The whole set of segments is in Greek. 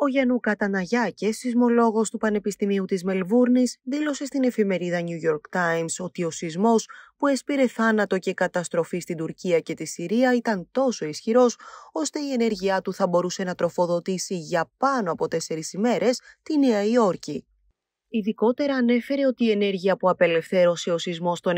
Ο Γιάννου Καταναγιάκης, σεισμολόγος του Πανεπιστημίου της Μελβούρνης, δήλωσε στην εφημερίδα New York Times ότι ο σεισμός που έσπηρε θάνατο και καταστροφή στην Τουρκία και τη Συρία ήταν τόσο ισχυρός, ώστε η ενέργειά του θα μπορούσε να τροφοδοτήσει για πάνω από τέσσερις ημέρες τη Νέα Υόρκη. Ειδικότερα ανέφερε ότι η ενέργεια που απελευθέρωσε ο σεισμός των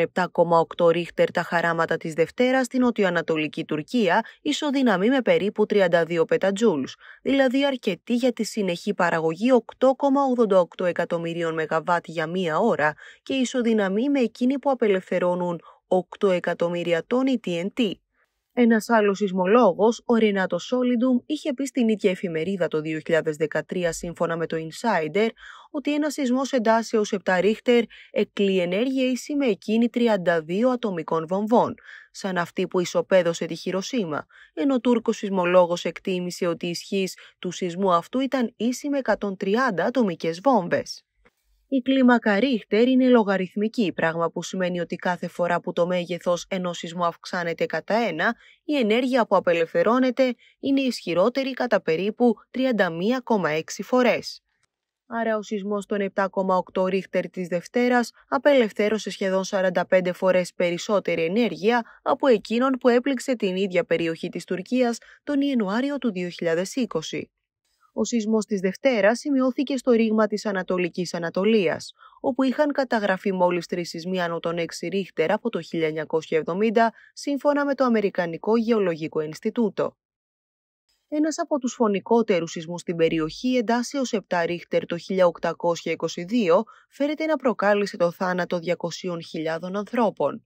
7,8 ρίχτερ τα χαράματα της Δευτέρας στην νοτιοανατολική Τουρκία ισοδυναμεί με περίπου 32 πετατζούλς, δηλαδή αρκετή για τη συνεχή παραγωγή 8,88 εκατομμυρίων ΜΒ για μία ώρα και ισοδυναμεί με εκείνη που απελευθερώνουν 8 εκατομμύρια τόνοι TNT. Ένας άλλος σεισμολόγος, ο Ρενάτο Σόλιντουμ, είχε πει στην ίδια εφημερίδα το 2013 σύμφωνα με το Insider ότι ένα σεισμός εντάσεω 7 ρίχτερ εκλεί ενέργεια ίση με εκείνη 32 ατομικών βομβών, σαν αυτή που ισοπαίδωσε τη Χειροσύμα, ενώ ο Τούρκος σεισμολόγος εκτίμησε ότι η ισχύς του σεισμού αυτού ήταν ίση με 130 ατομικές βόμβες. Η κλίμακα Ρίχτερ είναι λογαριθμική, πράγμα που σημαίνει ότι κάθε φορά που το μέγεθος ενός σεισμού αυξάνεται κατά ένα, η ενέργεια που απελευθερώνεται είναι ισχυρότερη κατά περίπου 31,6 φορές. Άρα ο σεισμός των 7,8 ρίχτερ της Δευτέρας απελευθέρωσε σχεδόν 45 φορές περισσότερη ενέργεια από εκείνον που έπληξε την ίδια περιοχή της Τουρκίας τον Ιανουάριο του 2020. Ο σεισμός της Δευτέρας σημειώθηκε στο ρήγμα της Ανατολικής Ανατολίας, όπου είχαν καταγραφεί μόλις τρεις σεισμοί άνω των 6 ρίχτερ από το 1970, σύμφωνα με το Αμερικανικό Γεωλογικό Ινστιτούτο. Ένας από τους φωνικότερους σεισμούς στην περιοχή, εντάσσεως 7 ρίχτερ το 1822, φέρεται να προκάλεσε το θάνατο 200.000 ανθρώπων.